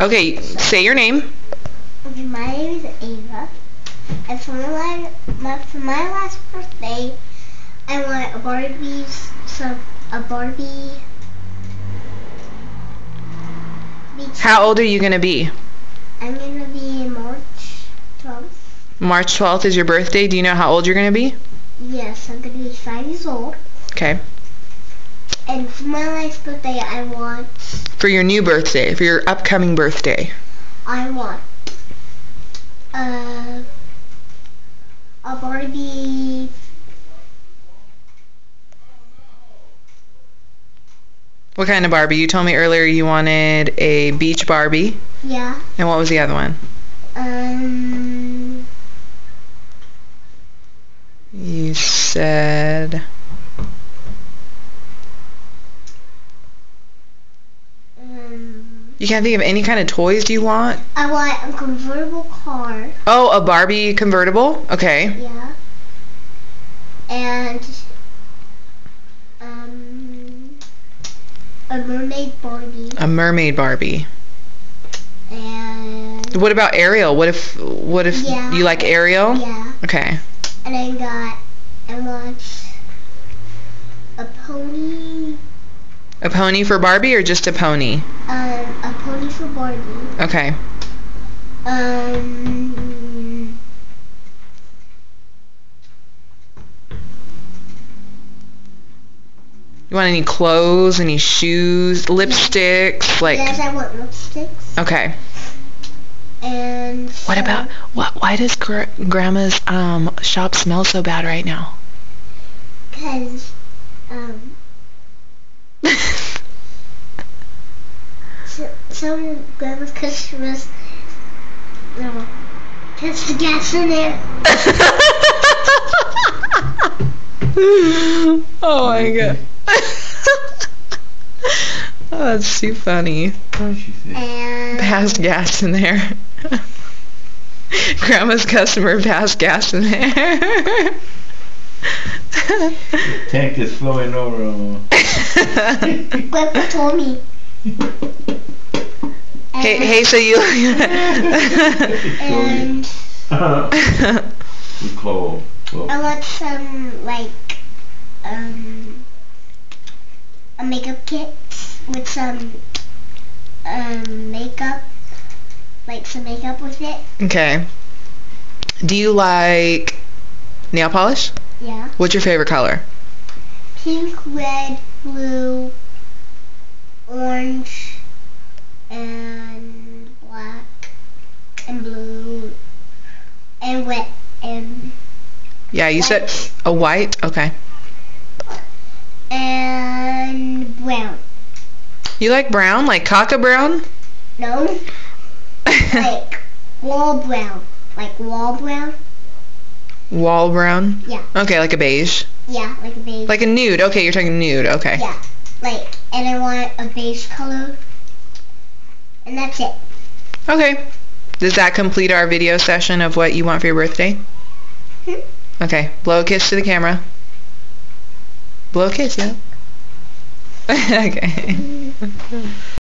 Okay, say your name. Okay, my name is Ava. And for my, my for my last birthday, I want a Barbie, some a Barbie. beach- How old are you going to be? I'm gonna be March 12th. March 12th is your birthday. Do you know how old you're going to be? Yes, I'm gonna be five years old. Okay. And for my last birthday, I want For your new birthday, for your upcoming birthday. I want uh, a Barbie. What kind of Barbie? You told me earlier you wanted a beach Barbie. Yeah. And what was the other one? Um. You said Um. You can't think of any kind of toys do you want? I want a convertible car. Oh, a Barbie convertible? Okay. Yeah. And um, a mermaid Barbie. A mermaid Barbie. And What about Ariel? What if what if Yeah. you like Ariel? yeah. Okay. And I got I want a pony. A pony for Barbie or just a pony? Um, a pony for Barbie. Okay. Um. You want any clothes, any shoes, lipsticks, like yes, I want lipsticks. Okay. And What about what why does gr- grandma's um shop smell so bad right now? Because um, so, some grandma's customers no catch the gas in there. oh my god. oh, that's too funny. What did she say? And Passed gas in there. Grandma's customer passed gas in there. the Tank is flowing over. Grandpa told me. Hey, And- hey, so you. And It's cold. Well, I want some like um a makeup kit with some um makeup like some makeup with it. okay. Do you like nail polish? Yeah. What's your favorite color? Pink, red, blue, orange, and black, and blue, and red, and Yeah, you said a white. Okay. and brown. You like brown, like caca brown? No, like wall brown, like wall brown. Wall brown. Yeah, Okay, like a beige. yeah, like a beige. Like a nude. Okay, you're talking nude. Okay. yeah, like, and I want a beige color, and that's it. Okay. Does that complete our video session of what you want for your birthday? Hmm. Okay. Blow a kiss to the camera. Blow a kiss, yeah. okay.